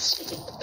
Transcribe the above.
Gracias.